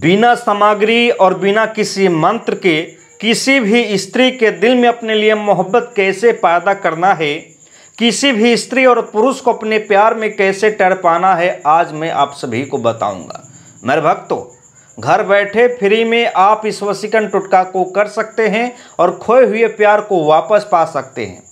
बिना सामग्री और बिना किसी मंत्र के किसी भी स्त्री के दिल में अपने लिए मोहब्बत कैसे पैदा करना है? किसी भी स्त्री और पुरुष को अपने प्यार में कैसे टर पाना है? आज मैं आप सभी को बताऊँगा। मेरे भक्तों, घर बैठे फ्री में आप इस वसीकरण टुटका को कर सकते हैं और खोए हुए प्यार को वापस पा सकते हैं।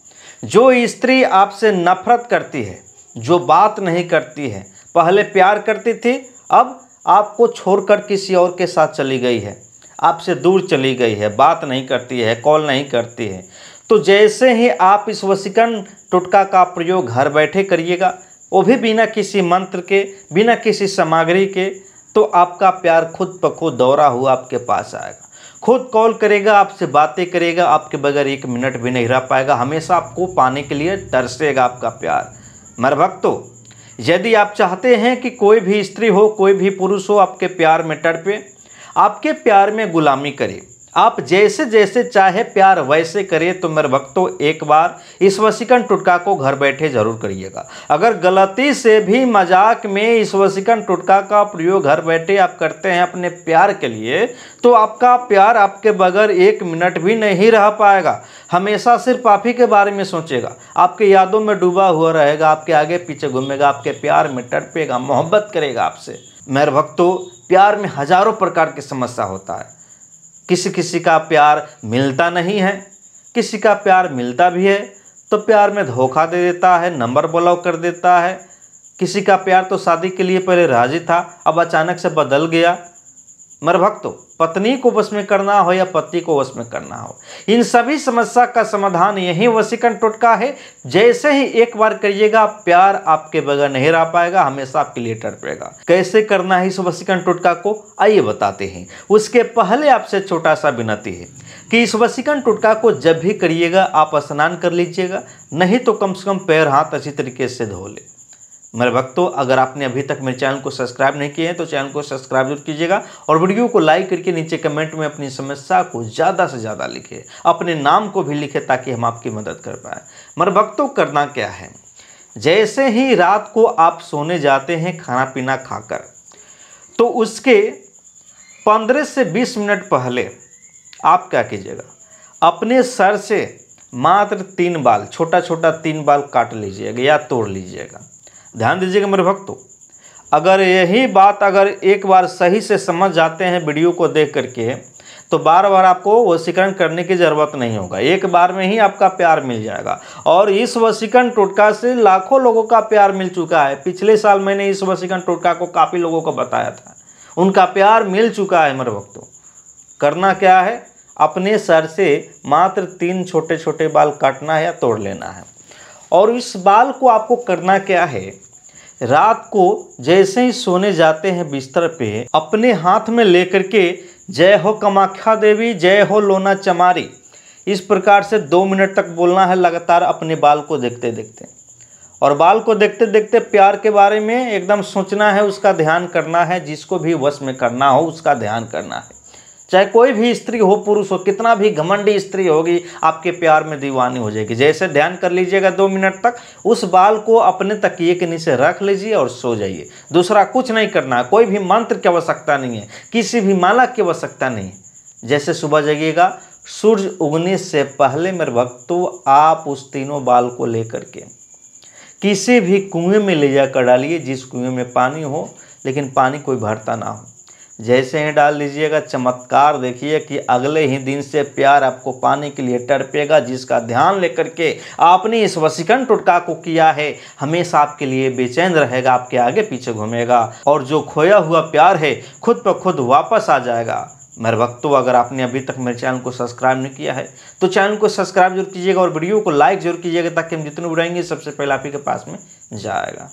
जो स्त्री आपसे नफरत करती है, जो बात नहीं करती है, पहले प्यार करती थी, अब आपको छोड़कर किसी और के साथ चली गई है। आपसे दूर चली गई है, बात नहीं करती है, कॉल नहीं करती है। तो जैसे ही आप इस वसीकरण टुटका का प्रयोग घर बैठे करिएगा, वो भी बिना किसी मंत्र के, बिना किसी सामग्री के तो आपका प्यार खुद ब खुद दौरा हुआ आपके पास आएगा। खुद कॉल करेगा, आपसे बातें करेगा, आपके बगैर एक मिनट भी नहीं रह पाएगा। हमेशा आपको पाने के लिए तरसेगा आपका प्यार। मर भक्तों यदि आप चाहते हैं कि कोई भी स्त्री हो, कोई भी पुरुष हो आपके प्यार में तड़पे, आपके प्यार में गुलामी करे। आप जैसे जैसे चाहे प्यार वैसे करें तो मेरे भक्तों, एक बार इस वसीकरण टुटका को घर बैठे ज़रूर करिएगा। अगर गलती से भी मज़ाक में इस वसीकरण टुटका का प्रयोग घर बैठे आप करते हैं अपने प्यार के लिए तो आपका प्यार आपके बगैर एक मिनट भी नहीं रह पाएगा। हमेशा सिर्फ़ आप ही के बारे में सोचेगा। आपके यादों में डूबा हुआ रहेगा, आपके आगे पीछे घूमेगा, आपके प्यार में तड़पेगा, मोहब्बत करेगा आपसे। मेरे भक्तों, प्यार में हज़ारों प्रकार की समस्या होता है। किसी किसी का प्यार मिलता नहीं है, किसी का प्यार मिलता भी है तो प्यार में धोखा दे देता है, नंबर ब्लॉक कर देता है। किसी का प्यार तो शादी के लिए पहले राज़ी था, अब अचानक से बदल गया। मर भक्तों पत्नी को वश में करना हो या पति को वश में करना हो। इन सभी समस्या का समाधान यही वसीकरण टोटका है। जैसे ही एक बार करिएगा, प्यार आपके बगैर नहीं रह पाएगा, हमेशा आपके लिए तड़पेगा कैसे करना है इस वसीकरण टोटका को? आइए बताते हैं। उसके पहले आपसे छोटा सा विनती है कि इस वसीकरण टोटका को जब भी करिएगा, आप स्नान कर लीजिएगा, नहीं तो कम से कम पैर, हाथ अच्छी तरीके से धो ले। मेरे भक्तों, अगर आपने अभी तक मेरे चैनल को सब्सक्राइब नहीं किए हैं तो चैनल को सब्सक्राइब ज़रूर कीजिएगा और वीडियो को लाइक करके नीचे कमेंट में अपनी समस्या को ज़्यादा से ज़्यादा लिखे, अपने नाम को भी लिखे ताकि हम आपकी मदद कर पाए। मेरे भक्तों, करना क्या है? जैसे ही रात को आप सोने जाते हैं खाना पीना खाकर तो उसके पंद्रह से बीस मिनट पहले आप क्या कीजिएगा? अपने सर से मात्र तीन बाल छोटा छोटा तीन बाल काट लीजिएगा या तोड़ लीजिएगा। ध्यान दीजिएगा मेरे भक्तों, अगर यही बात अगर एक बार सही से समझ जाते हैं वीडियो को देख करके तो बार बार आपको वशीकरण करने की ज़रूरत नहीं होगा। एक बार में ही आपका प्यार मिल जाएगा। और इस वशीकरण टोटका से लाखों लोगों का प्यार मिल चुका है। पिछले साल मैंने इस वशीकरण टोटका को काफ़ी लोगों को बताया था। उनका प्यार मिल चुका है मेरे भक्तों। करना क्या है? अपने सर से मात्र तीन छोटे छोटे बाल काटना है या तोड़ लेना है। और इस बाल को आपको करना क्या है? रात को जैसे ही सोने जाते हैं बिस्तर पे, अपने हाथ में लेकर के, जय हो कमाख्या देवी, जय हो लोना चमारी। इस प्रकार से दो मिनट तक बोलना है लगातार अपने बाल को देखते देखते और बाल को देखते देखते प्यार के बारे में एकदम सोचना है, उसका ध्यान करना है, जिसको भी वश में करना हो, उसका ध्यान करना है। चाहे कोई भी स्त्री हो, पुरुष हो, कितना भी घमंडी स्त्री होगी, आपके प्यार में दीवानी हो जाएगी। जैसे ध्यान कर लीजिएगा दो मिनट तक, उस बाल को अपने तकिए के नीचे रख लीजिए और सो जाइए। दूसरा, कुछ नहीं करना, कोई भी मंत्र की आवश्यकता नहीं है, किसी भी माला की आवश्यकता नहीं है। जैसे सुबह जगिएगा, सूर्य उगने से पहले मेरे भक्तों, आप उस तीनों बाल को लेकर के किसी भी कुएँ में ले जाकर डालिए, जिस कुएँ में पानी हो, लेकिन पानी कोई भरता ना हो। जैसे ही डाल दीजिएगा, चमत्कार देखिए कि अगले ही दिन से प्यार आपको पाने के लिए टरपेगा जिसका ध्यान लेकर के आपने इस वसीकरण टुटका को किया है। हमेशा आपके लिए बेचैन रहेगा, आपके आगे पीछे घूमेगा और जो खोया हुआ प्यार है, खुद पर खुद वापस आ जाएगा। मेरे भक्तों, अगर आपने अभी तक मेरे चैनल को सब्सक्राइब नहीं किया है तो चैनल को सब्सक्राइब ज़रूर कीजिएगा और वीडियो को लाइक ज़रूर कीजिएगा, ताकि हम जितने उड़ाएँगे सबसे पहले आप ही के पास में जाएगा।